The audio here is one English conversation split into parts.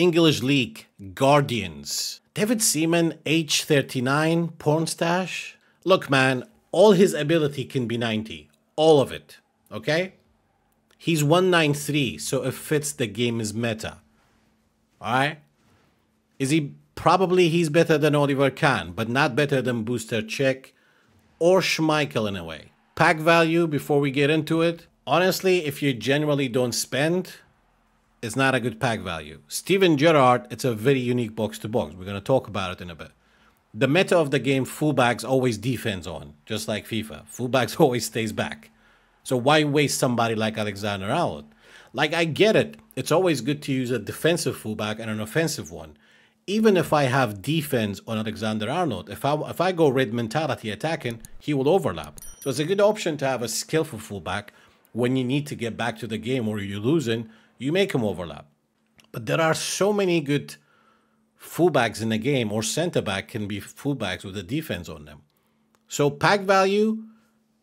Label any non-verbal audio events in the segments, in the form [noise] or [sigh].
English League, Guardians. David Seaman, age 39, porn stash. Look, man, all his ability can be 90. All of it. Okay? He's 193, so it fits the game is meta. Alright? Is he probably he's better than Oliver Kahn, but not better than Booster Check or Schmeichel in a way. Pack value before we get into it. Honestly, if you generally don't spend, it's not a good pack value. Steven Gerrard, it's a very unique box to box. We're going to talk about it in a bit. The meta of the game, fullbacks always defense on, just like FIFA. Fullbacks [laughs] always stays back. So why waste somebody like Alexander Arnold? Like I get it. It's always good to use a defensive fullback and an offensive one. Even if I have defense on Alexander Arnold, if I if I go red mentality attacking, he will overlap. So it's a good option to have a skillful fullback when you need to get back to the game or you're losing you make them overlap. But there are so many good fullbacks in the game, or center back can be fullbacks with a defense on them. So pack value,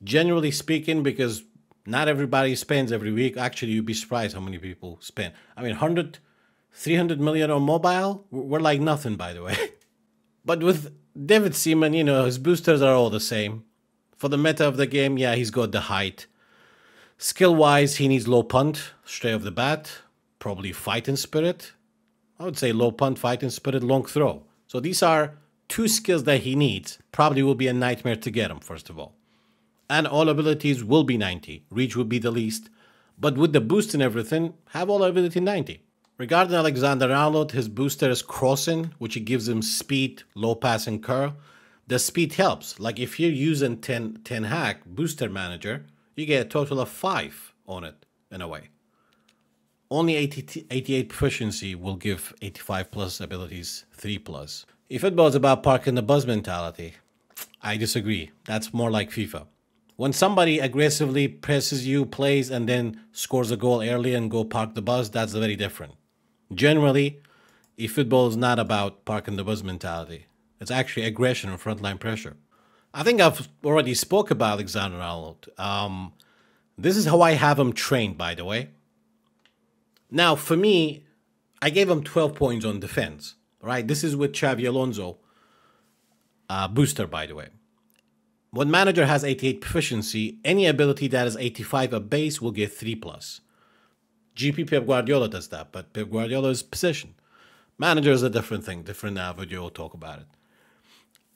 generally speaking, because not everybody spends every week. Actually, you'd be surprised how many people spend. I mean, 100, 300 million on mobile, we're like nothing, by the way. [laughs] but with David Seaman, you know, his boosters are all the same. For the meta of the game, yeah, he's got the height. Skill wise, he needs low punt straight off the bat, probably fighting spirit. I would say low punt, fighting spirit, long throw. So these are two skills that he needs. Probably will be a nightmare to get him, first of all. And all abilities will be 90. Reach will be the least. But with the boost and everything, have all ability 90. Regarding Alexander Arnold, his booster is crossing, which gives him speed, low passing curl. The speed helps. Like if you're using 10, 10 hack booster manager, you get a total of 5 on it, in a way. Only 80, 88 proficiency will give 85 plus abilities 3 plus. eFootball is about parking the bus mentality. I disagree. That's more like FIFA. When somebody aggressively presses you, plays, and then scores a goal early and go park the bus, that's very different. Generally, eFootball is not about parking the bus mentality. It's actually aggression and frontline pressure. I think I've already spoke about Alexander Arnold. Um, this is how I have him trained, by the way. Now, for me, I gave him 12 points on defense, right? This is with Xabi Alonso uh, booster, by the way. When manager has 88 proficiency, any ability that is 85 a base will get 3 plus. GP Pep Guardiola does that, but Pep Guardiola is position. Manager is a different thing, different uh, video, we'll talk about it.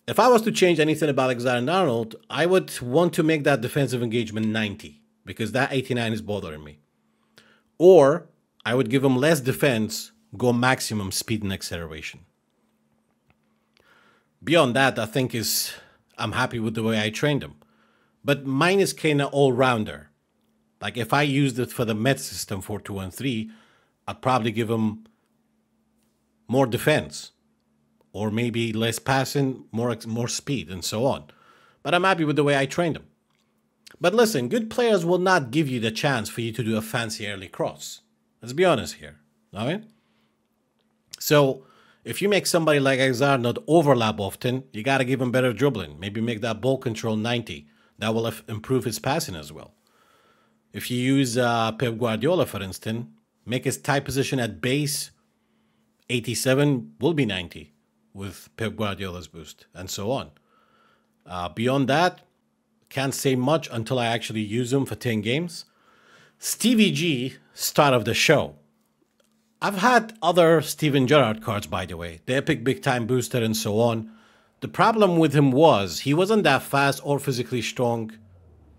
If I was to change anything about Alexander Arnold, I would want to make that defensive engagement 90 because that 89 is bothering me. Or I would give him less defense, go maximum speed and acceleration. Beyond that, I think is I'm happy with the way I trained him. But mine is kind of all rounder. Like if I used it for the Met system 4 2 and 3, I'd probably give him more defense or maybe less passing, more more speed, and so on. But I'm happy with the way I trained him. But listen, good players will not give you the chance for you to do a fancy early cross. Let's be honest here. All right? So if you make somebody like Azar not overlap often, you got to give him better dribbling. Maybe make that ball control 90. That will improve his passing as well. If you use uh, Pep Guardiola, for instance, make his tight position at base 87 will be 90 with Pep Guardiola's boost, and so on. Uh, beyond that, can't say much until I actually use them for 10 games. Stevie G, start of the show. I've had other Steven Gerrard cards, by the way, the Epic Big Time Booster and so on. The problem with him was he wasn't that fast or physically strong.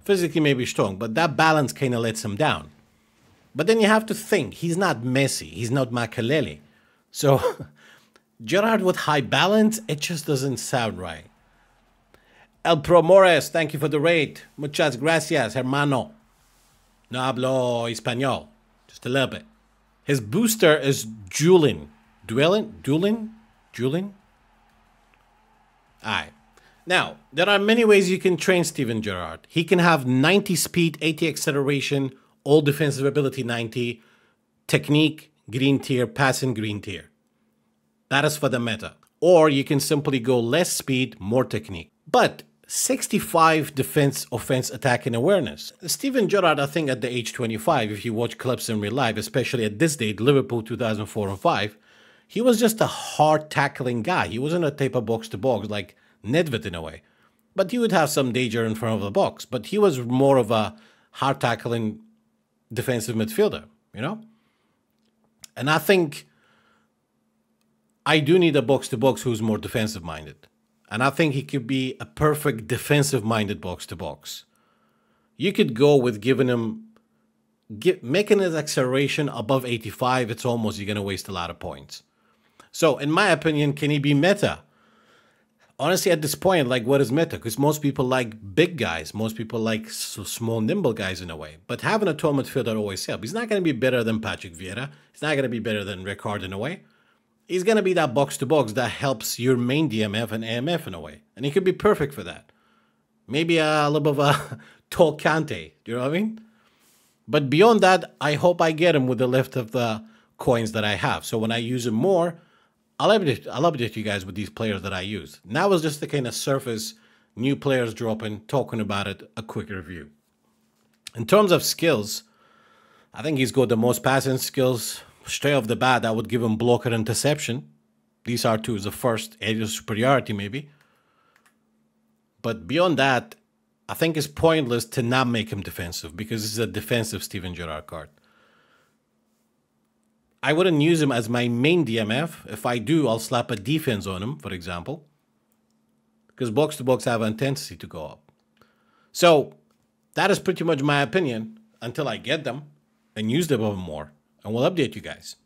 Physically, maybe strong, but that balance kind of lets him down. But then you have to think he's not Messi, he's not Makelele. So [laughs] Gerrard with high balance, it just doesn't sound right. El Promores, thank you for the rate. Muchas gracias, hermano. No hablo español. Just a little bit. His booster is Julin. Duelin? Dulin? Julin? Alright. Now, there are many ways you can train Steven Gerrard. He can have 90 speed, 80 acceleration, all defensive ability 90, technique, green tier, passing green tier. That is for the meta. Or you can simply go less speed, more technique. But 65 defense, offense, attack, and awareness. Steven Gerrard, I think at the age 25, if you watch clips in real life, especially at this date, Liverpool 2004 and 5, he was just a hard tackling guy. He wasn't a type of box to box like Nedved in a way. But he would have some danger in front of the box. But he was more of a hard tackling defensive midfielder, you know? And I think I do need a box to box who's more defensive minded. And I think he could be a perfect defensive minded box to box. You could go with giving him get, making his acceleration above 85, it's almost you're gonna waste a lot of points. So, in my opinion, can he be meta? Honestly, at this point, like, what is meta? Because most people like big guys. Most people like small, nimble guys in a way. But having a tall midfielder always helps. He's not going to be better than Patrick Vieira. He's not going to be better than Rijkaard in a way. He's going to be that box to box that helps your main DMF and AMF in a way. And he could be perfect for that. Maybe a, little bit of a [laughs] tall Kante. Do you know what I mean? But beyond that, I hope I get him with the lift of the coins that I have. So when I use him more, I'll update, I'll update you guys with these players that I use. Now was just the kind of surface, new players dropping, talking about it, a quick review. In terms of skills, I think he's got the most passing skills. Straight off the bat, I would give him blocker interception. These are two the first area of superiority, maybe. But beyond that, I think it's pointless to not make him defensive because is a defensive Steven Gerrard card. I wouldn't use him as my main DMF. If I do, I'll slap a defense on him, for example. Because box to box I have tendency to go up. So that is pretty much my opinion until I get them and use them more. And we'll update you guys.